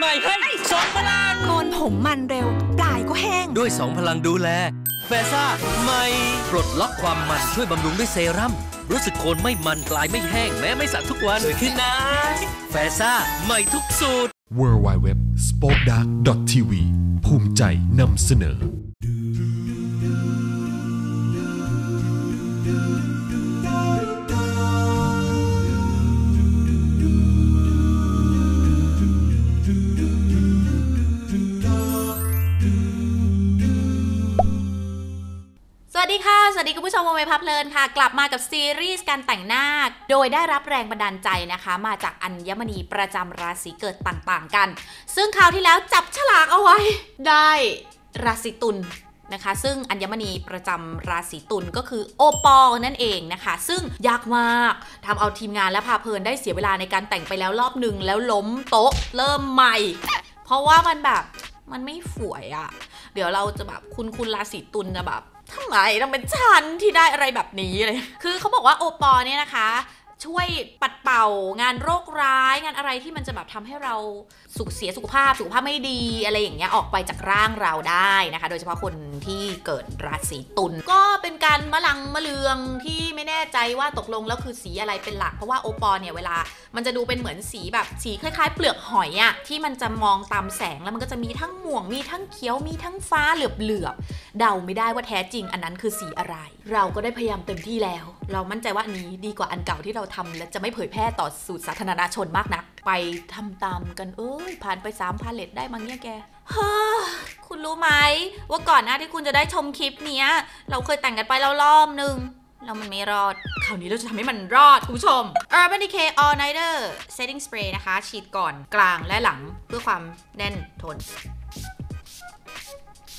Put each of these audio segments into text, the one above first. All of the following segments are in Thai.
ใหม่ให้สองพลังโคนผมมันเร็ว ปลายก็แห้ง ด้วยสองพลังดูแลแฟซ่าใหม่ ปลดล็อกความมันช่วยบำรุงด้วยเซรั่มรู้สึกโคนไม่มันปลายไม่แห้ง แม้ไม่สระทุกวันสวยขึ้นนะ แฟซ่าใหม่ทุกสูตร w w w s p o k e d a r k t v ภูมิใจนำเสนอ วัสดีค่ะ สวัสดีคุณผู้ชมวงเวพับเพลินค่ะ กลับมากับซีรีส์การแต่งหน้า โดยได้รับแรงบันดาลใจนะคะ มาจากอัญมณีประจำราศีเกิดต่างๆกัน ซึ่งคราวที่แล้วจับฉลากเอาไว้ ได้ราศีตุลนะคะ ซึ่งอัญมณีประจำราศีตุลก็คือโอปอลนั่นเองนะคะ ซึ่งยากมากทำเอาทีมงานและพาเพลินได้เสียเวลาในการแต่งไปแล้วรอบหนึ่งแล้วล้มโต๊ะเริ่มใหม่ เพราะว่ามันแบบมันไม่สวยอะเดี๋ยวเราจะแบบคุณคุณราศีตุลจะแบบ ทำไมต้องเป็นฉันที่ได้อะไรแบบนี้เลย คือเขาบอกว่าโอปอเนี่ยนะคะ ช่วยปัดเป่างานโรคร้าย งานอะไรที่มันจะแบบทำให้เราสุขเสียสุขภาพสุขภาพไม่ดีอะไรอย่างเงี้ยออกไปจากร่างเราได้นะคะ โดยเฉพาะคนที่เกิดราศีตุลก็เป็นการมะลังมะเลืองที่ไม่แน่ใจว่าตกลงแล้วคือสีอะไรเป็นหลัก เพราะว่าโอปอลเนี่ยเวลา มันจะดูเป็นเหมือนสีแบบสีคล้าย ๆ เปลือกหอยอะที่มันจะมองตามแสงแล้วมันก็จะมีทั้งม่วงมีทั้งเขียวมีทั้งฟ้าเหลือบๆเดาไม่ได้ว่าแท้จริงอันนั้นคือสีอะไร เราก็ได้พยายามเต็มที่แล้ว เรามั่นใจว่าอันนี้ดีกว่าอันเก่าที่เราทำและจะไม่เผยแพร่ต่อสู่สาธารณชนมากนัก ไปทำตามกันเอ้ยผ่านไป3พาเลตได้มั้งเนี่ยแกฮ่าคุณรู้ไหมว่าก่อนหน้าที่คุณจะได้ชมคลิปเนี้ย เราเคยแต่งกันไปแล้วรอบนึงแล้วมันไม่รอด คราวนี้เราจะทำให้มันรอด คุณผู้ชม Urban Decay All Nighter Setting Spray นะคะ ฉีดก่อนกลางและหลังเพื่อความแน่นทน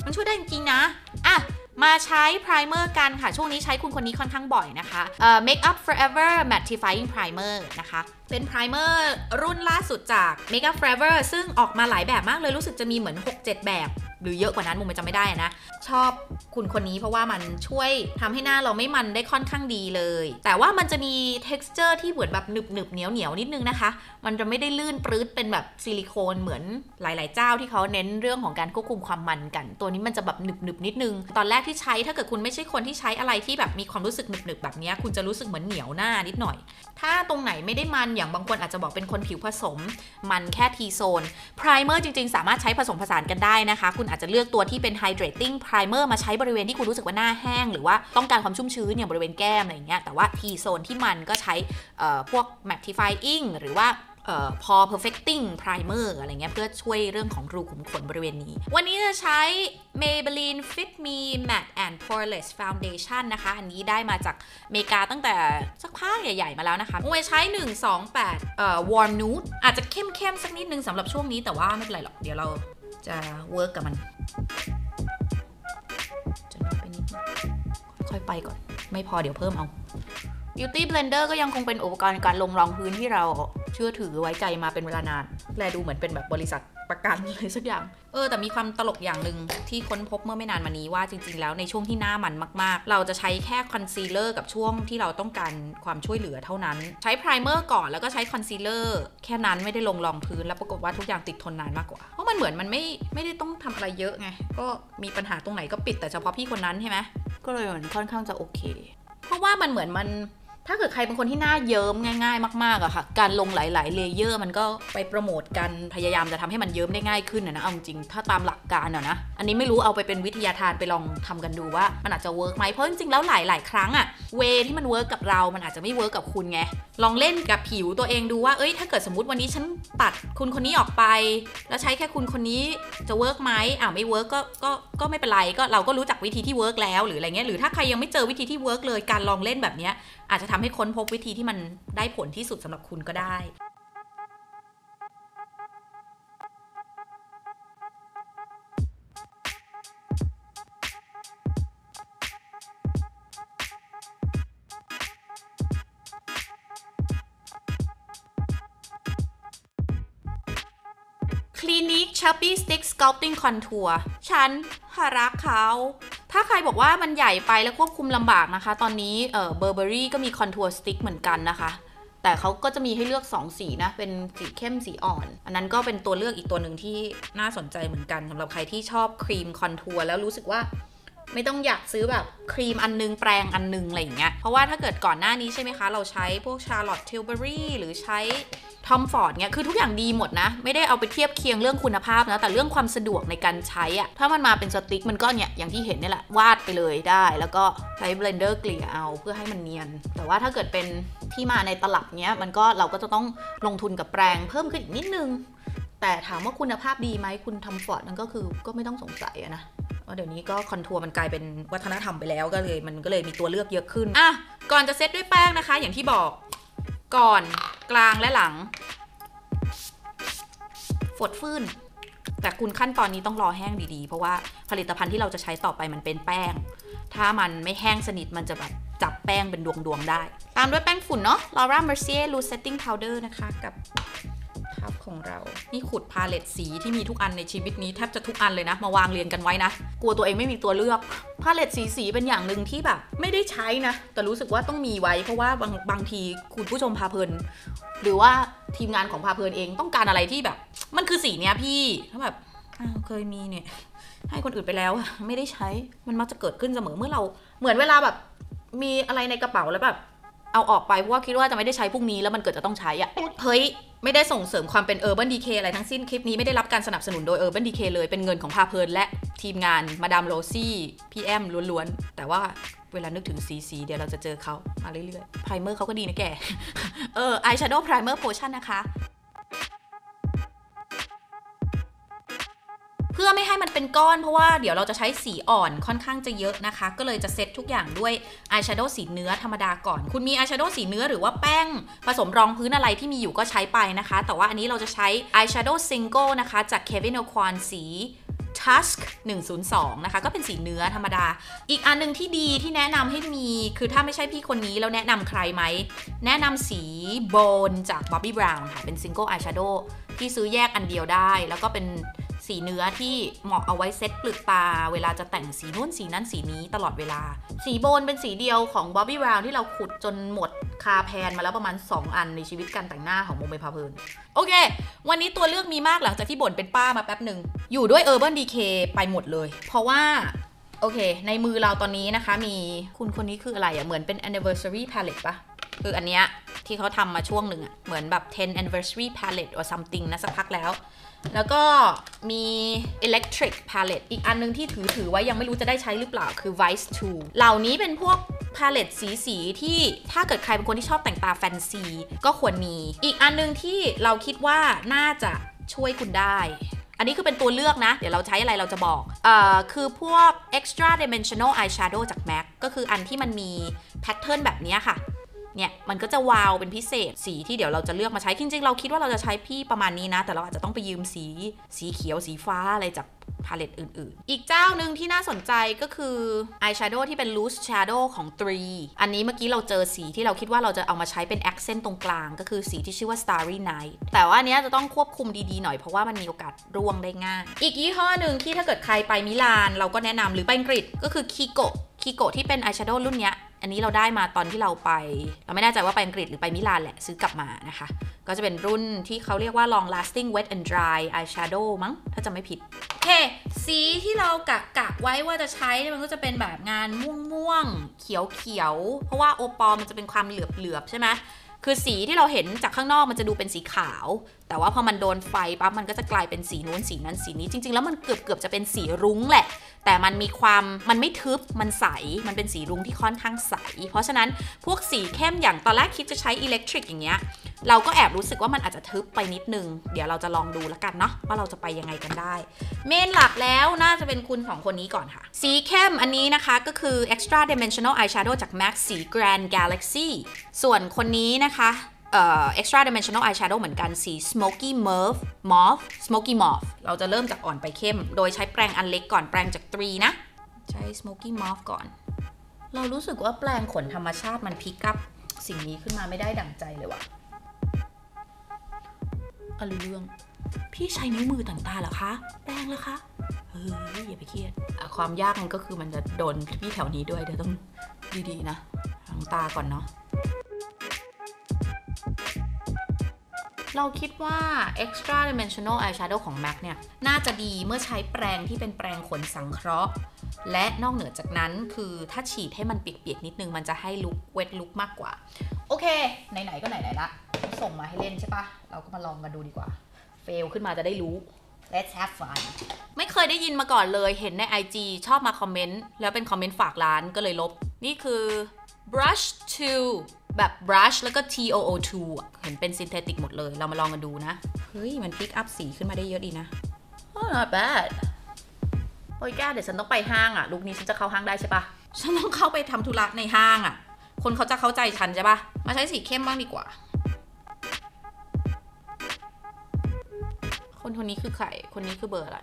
มันช่วยได้จริงๆนะ อะ มาใช้ไพรเมอร์กันค่ะ ช่วงนี้ใช้คุณคนนี้ค่อนข้างบ่อยนะคะเอ่อ Make Up Forever Mattifying Primer นะคะ เป็นไพรเมอร์รุ่นล่าสุดจาก Make Up Forever ซึ่งออกมาหลายแบบมากเลยรู้สึกจะมีเหมือน 6-7 แบบ หรือเยอะกว่านั้นมุมมันจำไม่ได้นะ ชอบคุณคนนี้เพราะว่ามันช่วยทำให้หน้าเราไม่มันได้ค่อนข้างดีเลย แต่ว่ามันจะมี texture ที่เหมือนแบบหนึบหนึบเหนียวเหนียวนิดนึงนะคะ มันจะไม่ได้ลื่นปรื๊ดเป็นแบบซิลิโคนเหมือนหลาย ๆ เจ้าที่เขาเน้นเรื่องของการควบคุมความมันกัน ตัวนี้มันจะแบบหนึบหนึบนิดนึง ตอนแรกที่ใช้ถ้าเกิดคุณไม่ใช่คนที่ใช้อะไรที่แบบมีความรู้สึกหนึบหนึบแบบนี้คุณจะรู้สึกเหมือนเหนียวหน้านิดหน่อย ถ้าตรงไหนไม่ได้มันอย่างบางคนอาจจะบอกเป็นคนผิวผสม มันแค่ทีโซนไพรเมอร์จริง ๆ สามารถใช้ผสมผสานกันได้นะคะ คุณอาจจะเลือกตัวที่เป็น hydrating primer มาใช้บริเวณที่คุณรู้สึกว่าหน้าแห้ง หรือว่าต้องการความชุ่มชื้นอย่างบริเวณแก้มอะไรอย่างเงี้ยแต่ว่าทีโซนที่มันก็ใช้พวก mattifying หรือว่าเอ่อ perfecting primer อะไรเงี้ยเพื่อช่วยเรื่องของรูขุมขนบริเวณนี้ วันนี้จะใช้ Maybelline Fit Me Matte and Poreless Foundation นะคะ อันนี้ได้มาจากเมกาตั้งแต่สักพักใหญ่ ๆ มาแล้วนะคะมวยใช้ 1 2 8เอ่อ warm nude อาจจะเข้มๆ สักนิดนึงสำหรับช่วงนี้แต่ว่าไม่เป็นไรหรอก เดี๋ยวเรา จะ work กับมันจะนไปนิดนึงค่อยไปก่อน ไม่พอเดี๋ยวเพิ่มเอา Beauty Blender ก็ยังคงเป็นอุปกรณ์การลงรองพื้นที่เรา เชื่อถือไว้ใจมาเป็นเวลานาน แลดูเหมือนเป็นแบบบริษัทประกันอะไรสักอย่าง เออ แต่มีความตลกอย่างหนึ่งที่ค้นพบเมื่อไม่นานมานี้ว่าจริง ๆ แล้วในช่วงที่หน้ามันมาก ๆ เราจะใช้แค่คอนซีลเลอร์กับช่วงที่เราต้องการความช่วยเหลือเท่านั้น ใช้ primer ก่อนแล้วก็ใช้คอนซีลเลอร์แค่นั้นไม่ได้ลงรองพื้นแล้วปรากฏว่าทุกอย่างติดทนนานมากกว่า เพราะมันเหมือนมันไม่ไม่ได้ต้องทำอะไรเยอะไง ก็มีปัญหาตรงไหนก็ปิดแต่เฉพาะพี่คนนั้นใช่ไหมก็เลยเหมือนค่อนข้างจะโอเค เพราะว่ามันเหมือนมัน ถ้าเกิดใครเป็นคนที่หน้าเยิ้มง่าย ๆ มากๆอะค่ะ การลงหลาย ๆ layer มันก็ไปโปรโมทกันพยายามจะทำให้มันเยิ้มได้ง่ายขึ้นนะเอาจริงถ้าตามหลักการอะนะ อันนี้ไม่รู้เอาไปเป็นวิทยาทานไปลองทำกันดูว่า มันอาจจะ work ไหมเพราะจริงๆแล้วหลาย ๆ ครั้งอะway ที่มัน work กับเรา มันอาจจะไม่ work กับคุณไงลองเล่นกับผิวตัวเองดูว่าเอ้ยถ้าเกิดสมมติวันนี้ฉันตัดคุณคนนี้ออกไป แล้วใช้แค่คุณคนนี้จะ work ไหมอ่าไม่ work ก็ก็ก็ไม่เป็นไรก็เราก็รู้จักวิธีที่ work แล้วหรืออะไรเงี้ยหรือถ้าใครยังไม่เจอวิธีที่ work เลยการลองเล่นแบบเนี้ยอาจจะทำให้ค้นพบวิธีที่มันได้ผลที่สุดสำหรับคุณก็ได้ Clinique Chubby Stick Sculpting Contour ฉันหารักเขา ถ้าใครบอกว่ามันใหญ่ไปแล้วควบคุมลำบากนะคะ ตอนนี้เอ่อ Burberry ก็มี Contour Stick เหมือนกันนะคะ แต่เขาก็จะมีให้เลือก 2 สีนะ เป็นสีเข้มสีอ่อน อันนั้นก็เป็นตัวเลือกอีกตัวหนึ่งที่น่าสนใจเหมือนกันสำหรับใครที่ชอบครีม contour แล้วรู้สึกว่าไม่ต้องอยากซื้อแบบครีมอันนึงแปรงอันนึงอะไรอย่างเงี้ย เพราะว่าถ้าเกิดก่อนหน้านี้ใช่ไหมคะ เราใช้พวก Charlotte Tilbury หรือใช้ Tom Ford เงี้ยคือทุกอย่างดีหมดนะ ไม่ได้เอาไปเทียบเคียงเรื่องคุณภาพนะ แต่เรื่องความสะดวกในการใช้อะถ้ามันมาเป็น stick มันก็เนี่ย อย่างที่เห็นนี่แหละ วาดไปเลยได้ แล้วก็ใช้ blender เกลี่ยเอาเพื่อให้มันเนียน แต่ว่าถ้าเกิดเป็นที่มาในตลับเนี้ยมันก็เราก็จะต้องลงทุนกับแปรงเพิ่มขึ้นอีกนิดนึง แต่ถามว่าคุณภาพดีไหมคุณ Tom Ford นั่นก็คือก็ไม่ต้องสงสัยนะว่าเดี๋ยวนี้ก็ contour มันกลายเป็นวัฒนธรรมไปแล้วก็เลยมันก็เลยมีตัวเลือกเยอะขึ้นอะก่อนจะเซตด้วยแป้งนะคะ อย่างที่บอกก่อน กลางและหลังฝดฟื้น แต่คุณขั้นตอนนี้ต้องรอแห้งดีๆ เพราะว่าผลิตภัณฑ์ที่เราจะใช้ต่อไปมันเป็นแป้ง ถ้ามันไม่แห้งสนิทมันจะแบบจับแป้งเป็นดวงๆได้ ตามด้วยแป้งฝุ่นเนาะ Laura Mercier Loose Setting Powder นะคะ กับพับ ของเรา นี่ขุดพาเลตสีที่มีทุกอันในชีวิตนี้แทบจะทุกอันเลยนะ มาวางเรียงกันไว้นะ กลัวตัวเองไม่มีตัวเลือก พาเลตสีสีเป็นอย่างหนึ่งที่แบบ ไม่ได้ใช้นะ แต่รู้สึกว่าต้องมีไว้เพราะว่าบางบางทีคุณผู้ชมพาเพลิน หรือว่าทีมงานของพาเพลินเองต้องการอะไรที่แบบ มันคือสีเนี้ยพี่ถ้าแบบอ้าวเคยมีเนี่ย ให้คนอื่นไปแล้วไม่ได้ใช้มันมักจะเกิดขึ้นเสมอเมื่อเรา เหมือนเวลาแบบ มีอะไรในกระเป๋าแล้วแบบเอาออกไปเพราะว่าคิดว่าจะไม่ได้ใช้พรุ่งนี้แล้วมันเกิดจะต้องใช้อะเฮ้ย ไม่ได้ส่งเสริมความเป็น Urban Decay อะไรทั้งสิ้นคลิปนี้ไม่ได้รับการสนับสนุนโดย Urban Decay เลยเป็นเงินของพาเพลินและทีมงานมาดามโรซี่พี่แอมล้วนๆ แต่ว่าเวลานึกถึงสีสีเดี๋ยวเราจะเจอเขามาเรื่อยๆไพรเมอร์เขาก็ดีนะแก เออ Eyeshadow Primer Potion นะคะ เพื่อไม่ให้มันเป็นก้อนเพราะว่าเดี๋ยวเราจะใช้สีอ่อนค่อนข้างจะเยอะนะคะ ก็เลยจะเซตทุกอย่างด้วยอายแชโดว์สีเนื้อธรรมดาก่อน คุณมีอายแชโดว์สีเนื้อหรือว่าแป้ง ผสมรองพื้นอะไรที่มีอยู่ก็ใช้ไปนะคะ แต่ว่าอันนี้เราจะใช้eyeshadow single นะคะ จาก Kevyn Aucoin สี Tusk 102 นะคะ ก็เป็นสีเนื้อธรรมดา อีกอันหนึ่งที่ดีที่แนะนำให้มี คือถ้าไม่ใช่พี่คนนี้ แล้วแนะนำใครไหม แนะนำสี Bone จาก Bobbi Brown ค่ะ เป็น Single Eyeshadow ที่ซื้อแยกอันเดียวได้ แล้วก็เป็น สีเนื้อที่เหมาะเอาไว้เซ็ตเปลือกตา เวลาจะแต่งสีนู้นสีนั้นสีนี้ตลอดเวลา สี Bone เป็นสีเดียวของ Bobbi Brown ที่เราขุดจนหมดคาแพนมาแล้วประมาณ 2 อันในชีวิตการแต่งหน้าของโมเมพาเพลินโอเค วันนี้ตัวเลือกมีมากหลังจากที่บ่นเป็นป้ามาแป๊บหนึ่งอยู่ด้วย Urban Decay ไปหมดเลย เพราะว่าโอเค ในมือเราตอนนี้นะคะมีคุณคนนี้คืออะไรอะ่ะเหมือนเป็น anniversary palette ปะคืออันเนี้ย ที่เขาทำมาช่วงหนึ่งอะ่ะเหมือนแบบ 10 anniversary palette or something นะสักพักแล้ว แล้วก็มี electric palette อีกอันนึงที่ถือถือไว้ยังไม่รู้จะได้ใช้หรือเปล่าคือ vice 2 เหล่านี้เป็นพวก palette สีสีที่ถ้าเกิดใครเป็นคนที่ชอบแต่งตาแฟนซี ก็ควรมี อีกอันนึงที่เราคิดว่าน่าจะช่วยคุณได้ อันนี้คือเป็นตัวเลือกนะ เดี๋ยวเราใช้อะไรเราจะบอกเอ่อคือพวก extra dimensional eyeshadow จาก MAC ก็คืออันที่มันมีแพทเทิร์นแบบนี้ค่ะ เนี่ยมันก็จะวาวเป็นพิเศษสีที่เดี๋ยวเราจะเลือกมาใช้จริงๆเราคิดว่าเราจะใช้พี่ประมาณนี้นะ แต่เราอาจจะต้องไปยืมสีสีเขียวสีฟ้าอะไรจากพาเลตอื่นๆ อีกเจ้าหนึ่งที่น่าสนใจก็คือ eyeshadow ที่เป็น loose shadow ของ3อันนี้เมื่อกี้เราเจอสีที่เราคิดว่าเราจะเอามาใช้เป็น accent ตรงกลาง ก็คือสีที่ชื่อว่า starry night แต่ว่าอันเนี้ยจะต้องควบคุมดีๆหน่อยเพราะว่ามันมีโอกาสร่วงได้ง่าย อีกยี่ห้อหนึ่งที่ถ้าเกิดใครไปมิลาน เราก็แนะนำหรือไปอังกฤษก็คือ Kiko Kiko ที่เป็น eyeshadow รุ่นเนี้ย อันนี้เราได้มาตอนที่เราไป เราไม่แน่ใจว่าไปอังกฤษหรือไปมิลานแหละซื้อกลับมานะคะ ก็จะเป็นรุ่นที่เขาเรียกว่า long lasting wet and dry eyeshadow มั้ง ถ้าจะไม่ผิด โอเค สีที่เรากะกะไว้ว่าจะใช้มันก็จะเป็นแบบงานม่วงม่วงเขียวเขียวเพราะว่าโอปอลมันจะเป็นความเหลือบเหลือบๆใช่ไหมคือสีที่เราเห็นจากข้างนอกมันจะดูเป็นสีขาว แต่ว่าพอมันโดนไฟปั๊บมันก็จะกลายเป็นสีนู้นสีนั้นสีนี้ จริง ๆ แล้วมันเกือบเกือบๆจะเป็นสีรุ้งแหละ แต่มันมีความมันไม่ทึบมันใสมันเป็นสีรุ้งที่ค่อนข้างใส เพราะฉะนั้นพวกสีเข้มอย่างตอนแรกคิดจะใช้อิเล็กทริกอย่างเงี้ยเราก็แอบรู้สึกว่ามันอาจจะทึบไปนิดนึง เดี๋ยวเราจะลองดูแล้วกันเนาะว่าเราจะไปยังไงกันได้ เมนหลักแล้วน่าจะเป็นคุณสองคนนี้ก่อนค่ะ สีเข้มอันนี้นะคะก็คือ extra dimensional eyeshadow จาก MAC สี Grand Galaxy ส่วนคนนี้นะคะ เอ่อ extra dimensional eyeshadow เหมือนกันสี smoky mauve mauve smoky mauve เราจะเริ่มจากอ่อนไปเข้ม โดยใช้แปรงอันเล็กก่อนแปรงจาก3นะ ใช้ smoky mauve ก่อน เรารู้สึกว่าแปรงขนธรรมชาติมันพิกัพสิ่งนี้ขึ้นมาไม่ได้ดั่งใจเลยว่ะอะรู้เรื่อง พี่ใช้นิ้วมือต่างตาเหรอคะ แปรงเหรอคะเฮ้ยอย่าไปเครียด ความยากมันก็คือมันจะโดนพี่แถวนี้ด้วยเดี๋ยวต้องดีๆนะทางตาก่อนเนาะ เราคิดว่า extra dimensional eyeshadow ของ MAC เนี่ย น่าจะดีเมื่อใช้แปรงที่เป็นแปรงขนสังเคราะห์ และนอกเหนือจากนั้นคือถ้าฉีดให้มันเปียกๆ นิดนึง มันจะให้ look wet look มากกว่า โอเค ไหน ๆ ก็ไหน ๆ ละ ส่งมาให้เล่นใช่ปะเราก็มาลองกันดูดีกว่า fail ขึ้นมาจะได้รู้ let's have fun ไม่เคยได้ยินมาก่อนเลย เห็นใน IG ชอบมาคอมเมนต์ แล้วเป็นคอมเมนต์ฝากร้านก็เลยลบ นี่คือ Brush Too แบบ brush แล้วก็ T O O 2อะเห็นเป็น synthetic หมดเลย เรามาลองกันดูนะ เฮ้ย มัน pick up สีขึ้นมาได้เยอะดีนะ oh not bad โอ้ยแกเดี๋ยวฉันต้องไปห้างอะลูกนี้ฉันจะเข้าห้างได้ใช่ปะฉันต้องเข้าไปทำธุระในห้างอะคนเขาจะเข้าใจฉันใช่ปะมาใช้สีเข้มบ้างดีกว่า คนคนนี้คือใคร คนนี้คือเบอร์อะไร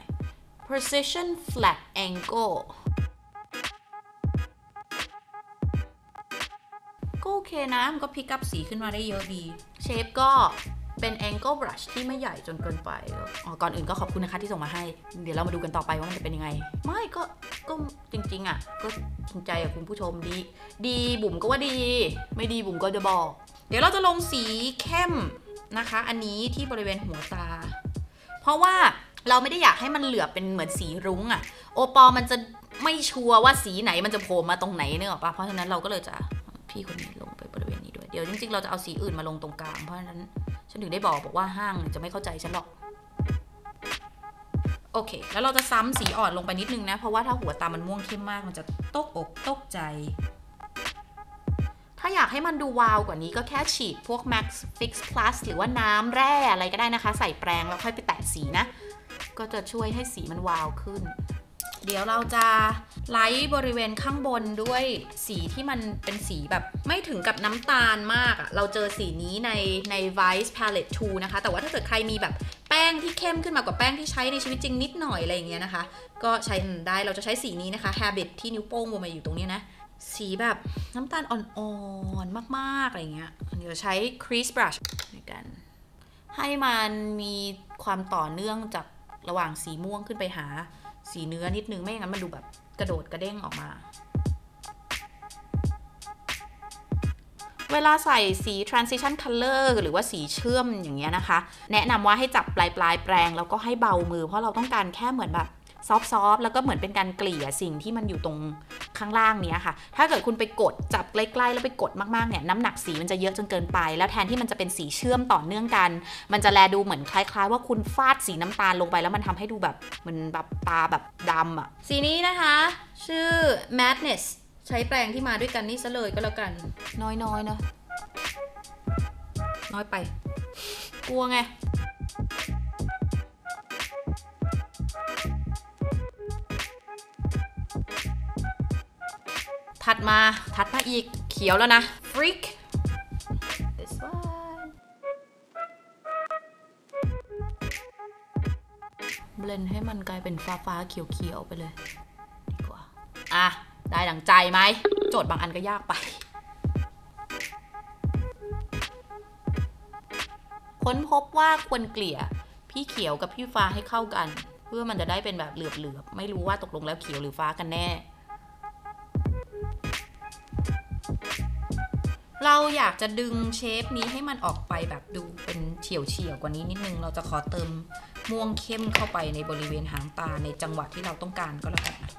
precision flat angle ก็โอเคนะ มันก็พิกอัพสีขึ้นมาได้เยอะดี เชฟก็เป็น angle brush ที่ไม่ใหญ่จนเกินไปอ๋อก่อนอื่นก็ขอบคุณนะคะที่ส่งมาให้ เดี๋ยวเรามาดูกันต่อไปว่ามันจะเป็นยังไง ไม่ก็ ก็จริง ๆ อะ ก็จริงใจอะคุณผู้ชมดี ดีบุ๋มก็ว่าดี ไม่ดีบุ๋มก็จะบอก เดี๋ยวเราจะลงสีเข้มนะคะ อันนี้ที่บริเวณหัวตา เพราะว่าเราไม่ได้อยากให้มันเหลือเป็นเหมือนสีรุ้งอะโอปอมันจะไม่ชัวร์ว่าสีไหนมันจะโผล่มาตรงไหนเนกอะปะเพราะฉะนั้นเราก็เลยจะ พี่คนนี้ลงไปบริเวณนี้ด้วย เดี๋ยวจริงๆ เราจะเอาสีอื่นมาลงตรงกลาง เพราะฉะนั้น ฉันถึงได้บอกบอกว่าห้างจะไม่เข้าใจฉันหรอก โอเค แล้วเราจะซ้ำสีอ่อนลงไปนิดนึงนะ เพราะว่าถ้าหัวตามันม่วงเข้มมาก มันจะตกอกตกใจ ถ้าอยากให้มันดูวาวกว่านี้ก็แค่ฉีดพวก Max Fix Plus หรือว่าน้ำแร่อะไรก็ได้นะคะ ใส่แปรงแล้วค่อยไปแตะสีนะ ก็จะช่วยให้สีมันวาวขึ้น เดี๋ยวเราจะไลท์บริเวณข้างบนด้วยสีที่มันเป็นสีแบบไม่ถึงกับน้ำตาลมากอะเราเจอสีนี้ในใน Vice Palette 2 นะคะ แต่ว่าถ้าเกิดใครมีแบบแป้งที่เข้มขึ้นมากว่าแป้งที่ใช้ในชีวิตจริงนิดหน่อยอะไรอย่างเงี้ยนะคะ ก็ใช้ได้เราจะใช้สีนี้นะคะ Habit ที่นิ้วโป้งวงมาอยู่ตรงนี้นะสีแบบน้ำตาลอ่อนๆ มาก ๆ อะไรเงี้ย เดี๋ยวใช้ crease brush ในการให้มันมีความต่อเนื่องจากระหว่างสีม่วงขึ้นไปหา สีเนื้อนิดนึงไม่อย่างนั้นมันดูแบบกระโดดกระเด้งออกมา เวลาใส่สี transition color หรือว่าสีเชื่อมอย่างเงี้ยนะคะ แนะนำว่าให้จับปลายปลายแปรงแล้วก็ให้เบามือเพราะเราต้องการแค่เหมือนแบบ ซอฟๆแล้วก็เหมือนเป็นการเกลี่ยสิ่งที่มันอยู่ตรงข้างล่างเนี้ยค่ะ ถ้าเกิดคุณไปกดจับใกล้ๆแล้วไปกดมากๆเนี่ยน้ำหนักสีมันจะเยอะจนเกินไป แล้วแทนที่มันจะเป็นสีเชื่อมต่อเนื่องกัน มันจะแลดูเหมือนคล้าย ๆ ว่าคุณฟาดสีน้ำตาลลงไป แล้วมันทำให้ดูแบบเหมันแบบตาแบบดำอะสีนี้นะคะ ชื่อ madness ใช้แปรงที่มาด้วยกันนี่ซะเลยก็แล้วกัน น้อยๆเนาะน้อยไป กลัวไง ถัดมาถัดมาอีกเขียวแล้วนะ freak this one เบลนให้มันกลายเป็นฟ้าฟ้าๆเขียวเขียวๆไปเลยดีกว่า อะ ได้ดังใจไหม โจทย์บางอันก็ยากไป ค้นพบว่าควรเกลี่ยพี่เขียวกับพี่ฟ้าให้เข้ากัน เพื่อมันจะได้เป็นแบบเหลือบๆ ไม่รู้ว่าตกลงแล้วเขียวหรือฟ้ากันแน่ เราอยากจะดึงเชฟนี้ให้มันออกไปแบบดูเป็นเฉียวเฉียวๆกว่านี้นิดนึง เราจะขอเติมม่วงเข้มเข้าไปในบริเวณหางตาในจังหวะที่เราต้องการก็แล้วกันนะ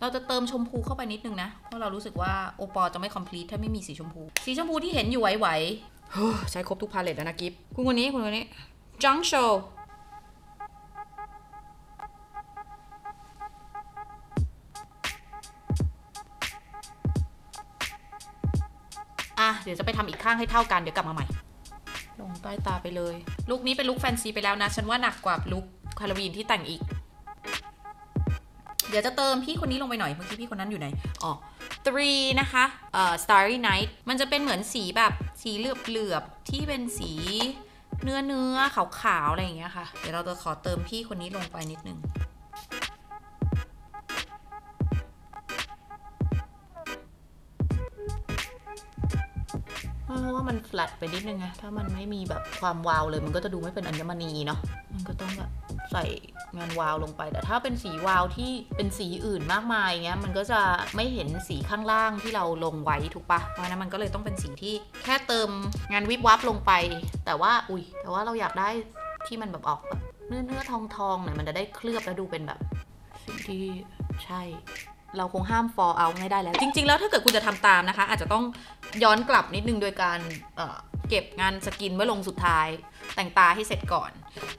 เราจะเติมชมพูเข้าไปนิดนึงนะ เพราะเรารู้สึกว่าโอปอจะไม่คอมพลีทถ้าไม่มีสีชมพู สีชมพูที่เห็นอยู่ไหวๆใช้ครบทุกพาเลตแล้วนะกิฟคุณคนนี้คุณคนนี้ จังโชอะ เดี๋ยวจะไปทำอีกข้างให้เท่ากัน เดี๋ยวกลับมาใหม่ ลงใต้ตาไปเลย ลุคนี้เป็นลุคแฟนซีไปแล้วนะ ฉันว่าหนักกว่าลุคฮาโลวีนที่แต่งอีก เดี๋ยวจะเติมพี่คนนี้ลงไปหน่อย เมื่อกี้พี่คนนั้นอยู่ไหน อ๋อ three นะคะเอ่อ starry night มันจะเป็นเหมือนสีแบบสีเหลือบเหลือบๆที่เป็นสี เนื้อเนื้อขาวๆอะไรอย่างเงี้ยค่ะ เดี๋ยวเราจะขอเติมพี่คนนี้ลงไปนิดนึงเพราะว่ามัน flat ไปนิดนึงไงถ้ามันไม่มีแบบความวาวเลยมันก็จะดูไม่เป็นอัญมณีเนาะมันก็ต้องแบบ ใส่งานวาวลงไป แต่ถ้าเป็นสีวาวที่เป็นสีอื่นมากมายเงี้ยมันก็จะไม่เห็นสีข้างล่างที่เราลงไว้ถูกปะเพราะฉะนั้นมันก็เลยต้องเป็นสีที่แค่เติมงานวิบวับลงไป แต่ว่าอุ้ยแต่ว่าเราอยากได้ที่มันแบบออกแบบเนื้อเนื้อทองทองๆหน่อยมันจะได้เคลือบแล้วดูเป็นแบบสิ่งที่ใช่ เราคงห้าม fall out ไม่ได้แล้ว จริง ๆ แล้วถ้าเกิดคุณจะทำตามนะคะ อาจจะต้องย้อนกลับนิดนึงโดยการเก็บงาน skin ไว้ลงสุดท้าย แต่งตาให้เสร็จก่อน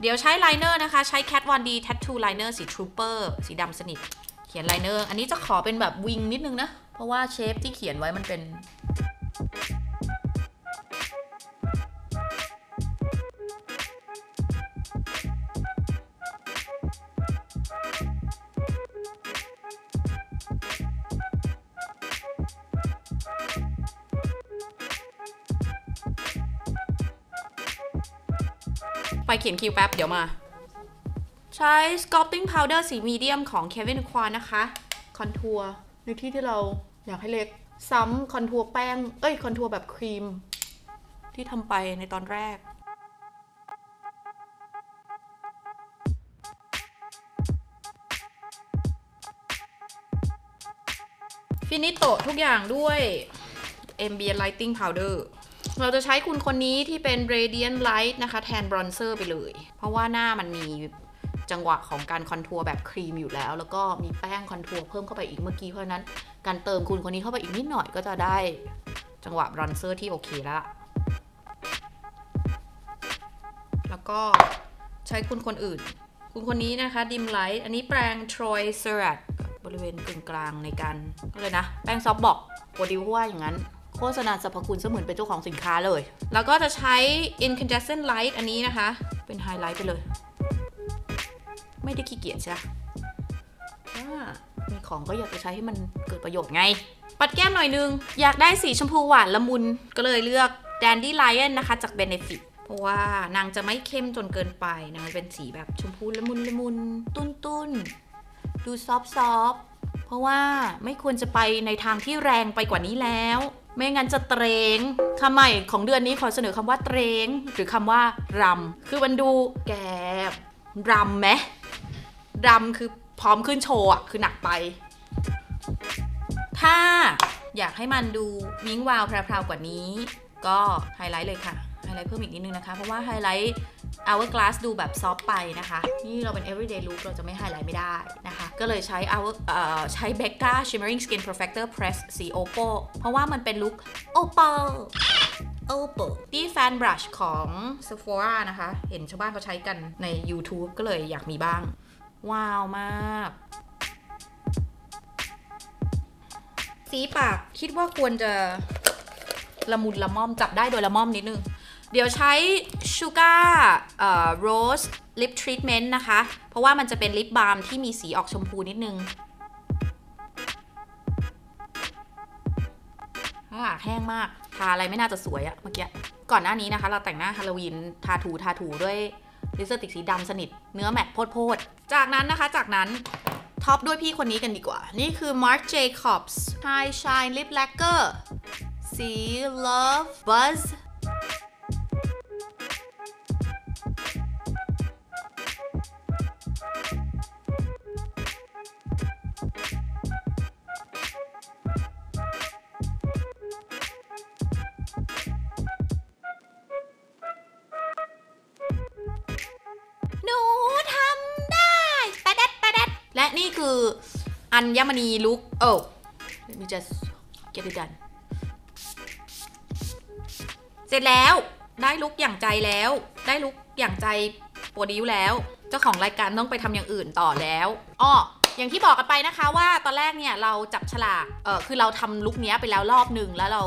เดี๋ยวใช้ liner นะคะ ใช้ Kat Von D Tattoo Liner สี Trooper สีดำสนิท เขียนไลเนอร์ อันนี้จะขอเป็นแบบวิงนิดนึงนะ เพราะว่าเชฟที่เขียนไว้มันเป็น ไปเขียนคิ้วแป๊บ เดี๋ยวมา ใช้ sculpting powder สี medium ของ Kevyn Aucoin นะคะ contour ในที่ที่เราอยากให้เล็ก ซ้ำ contour แป้ง เอ้ย contour แบบครีม ที่ทำไปในตอนแรก finito ทุกอย่างด้วย ambient lighting powder เราจะใช้คุณคนนี้ที่เป็น radiant light นะคะ แทน bronzer ไปเลย เพราะว่าหน้ามันมีจังหวะของการคอนทัวร์แบบครีมอยู่แล้ว แล้วก็มีแป้งคอนทัวร์เพิ่มเข้าไปอีกเมื่อกี้เพราะนั้น การเติมคุณคนนี้เข้าไปอีกนิดหน่อยก็จะได้จังหวะ bronzer ที่โอเคแล้ว แล้วก็ใช้คุณคนอื่น คุณคนนี้นะคะ dim light อันนี้แปรง Troy Cerat บริเวณกึ่งกลางในการก็เลยนะ แป้งซอฟบอกโปรดิวว่าอย่างนั้น ฆษณาสรรพคุณเสมือนเป็นเจ้าของสินค้าเลย แล้วก็จะใช้ incandescent light อันนี้นะคะ เป็นไฮไลท์ไปเลย ไม่ได้ขี้เกียจใช่ว่ามีของก็อยากจะใช้ให้มันเกิดประโยชน์ไง ปัดแก้มหน่อยนึง อยากได้สีชมพูหวานละมุนก็เลยเลือก Dandy Lion นะคะ จาก Benefit เพราะว่านางจะไม่เข้มจนเกินไปนางเป็นสีแบบชมพูละมุนละมุนตุ้นตุ้นดูซอฟซอฟเพราะว่าไม่ควรจะไปในทางที่แรงไปกว่านี้แล้ว ไม่งั้นจะเตรงคำใหม่ของเดือนนี้ขอเสนอคำว่าเตรงหรือคำว่ารำคือมันดูแกรำไหมรำคือพร้อมขึ้นโชว์อะคือหนักไป ถ้าอยากให้มันดูวิ้งวาวพราวๆกว่านี้ ก็ไฮไลท์เลยค่ะ ไฮไลท์เพิ่มอีกนิดนึงนะคะ เพราะว่าไฮไลท์ hourglass ดูแบบซอฟไปนะคะ นี่เราเป็น everyday look เราจะไม่ไฮไลท์ไม่ได้นะคะ ก็เลยใช้ hour เอ่อใช้ Becca shimmering skin perfector press สี opal เพราะว่ามันเป็นลุค opal opal ที่แฟนบรัชของ Sephora นะคะ เห็นชาวบ้านเขาใช้กันใน YouTube ก็เลยอยากมีบ้าง ว้าวมากสีปากคิดว่าควรจะ ละมุนละม่อมจับได้โดยละม่อมนิดนึง เดี๋ยวใช้ Sugar เอ่อ Rose Lip Treatment นะคะ เพราะว่ามันจะเป็นลิปบาล์มที่มีสีออกชมพูนิดนึงปากแห้งมาก ทาอะไรไม่น่าจะสวยอะเมื่อกี้ ก่อนหน้านี้นะคะ เราแต่งหน้าฮาโลวีนทาถูทาถูด้วยลิปสติกสีดำสนิท เนื้อแมตต์โพดๆจากนั้นนะคะ จากนั้นท็อปด้วยพี่คนนี้กันดีกว่า นี่คือ Marc Jacobs High Shine Lip Lacquer สี Love Buzz หนูทำได้ตะเด็ดตะเด็ดและนี่คืออัญมณีลุกโอ้ let me just get it done เสร็จแล้วได้ลุกอย่างใจแล้ว ได้ลุกอย่างใจโปรดิวแล้ว เจ้าของรายการต้องไปทำอย่างอื่นต่อแล้วอ้ออย่างที่บอกกันไปนะคะว่าตอนแรกเนี่ยเราจับฉลากเออคือเราทำลุกเนี้ยไปแล้วรอบหนึ่งแล้วเรา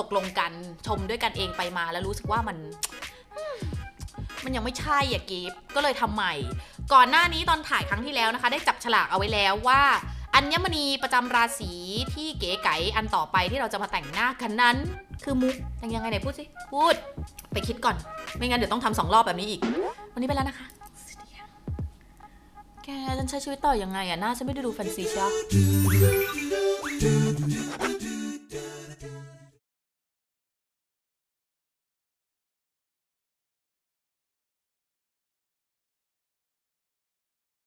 ตกลงกันชมด้วยกันเองไปมาแล้วรู้สึกว่ามัน มันยังไม่ใช่อะกิฟก็เลยทำใหม่ ก่อนหน้านี้ตอนถ่ายครั้งที่แล้วนะคะ ได้จับฉลากเอาไว้แล้วว่า อัญมณีประจำราศีที่เก๋ไก๋อันต่อไปที่เราจะมาแต่งหน้ากันนั้น คือมุกแต่งยังไงไหนพูดสิ พูด ไปคิดก่อน ไม่งั้นเดี๋ยวต้องทำสองรอบแบบนี้อีก วันนี้ไปแล้วนะคะ แกฉันใช้ชีวิตต่อยังไงอะหน้าฉันไม่ได้ดูแฟนซีเชียว